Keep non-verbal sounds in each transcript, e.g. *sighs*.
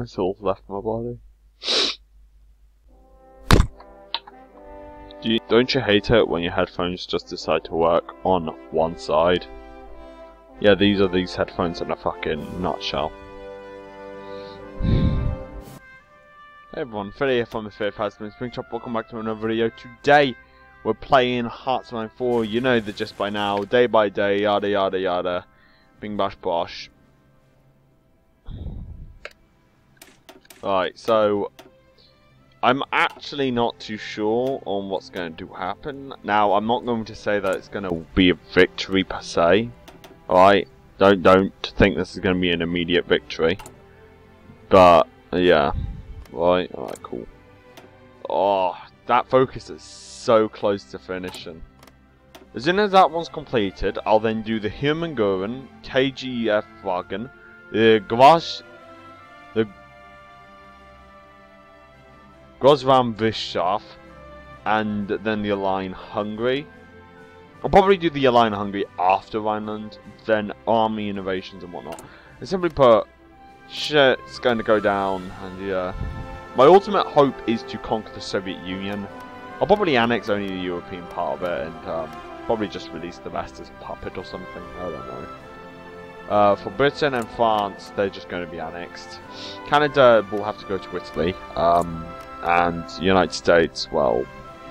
That's all left my body. Do you, don't you hate it when your headphones just decide to work on one side? Yeah, these are these headphones in a fucking nutshell. Hey everyone, Philly here from the Fifth Husband Spring Chop. Welcome back to another video. Today, we're playing Hearts of Iron 4. You know the just by now. Day by day, yada yada yada. Bing bash bosh. Right, so I'm actually not too sure on what's going to happen. Now, I'm not going to say that it's going to be a victory per se. Alright, don't don't think this is going to be an immediate victory. But yeah. Right, alright, cool. Oh, that focus is so close to finishing. As soon as that one's completed, I'll then do the Hermann Göring, KGF Wagon, the Gvash, Grozram Vishaf, and then the Align Hungary. I'll probably do the Align Hungary after Rhineland, then Army Innovations and whatnot. And simply put, shit's going to go down, and yeah. My ultimate hope is to conquer the Soviet Union. I'll probably annex only the European part of it and um, probably just release the rest as a puppet or something. I don't know. Uh, for Britain and France, they're just going to be annexed. Canada will have to go to Italy. Um, and United States, well,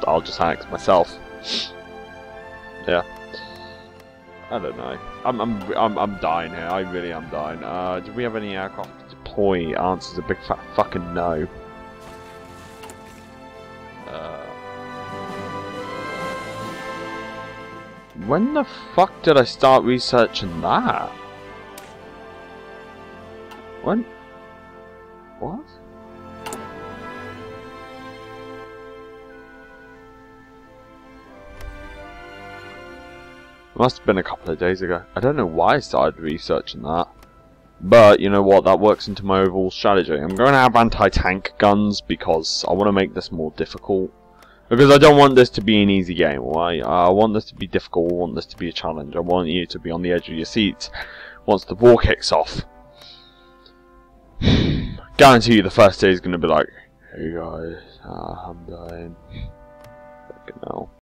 I'll just annex myself. yeah. I don't know. I'm, I'm, I'm, I'm dying here. I really am dying. Uh, do we have any aircraft to deploy? Answer's a big fat fucking no. Uh, when the fuck did I start researching that? When? What? Must have been a couple of days ago. I don't know why I started researching that. But, you know what, that works into my overall strategy. I'm going to have anti-tank guns because I want to make this more difficult. Because I don't want this to be an easy game, alright? I want this to be difficult, I want this to be a challenge. I want you to be on the edge of your seats once the war kicks off. *sighs* Guarantee you the first day is going to be like, Hey guys, uh, I'm dying. Fucking hell.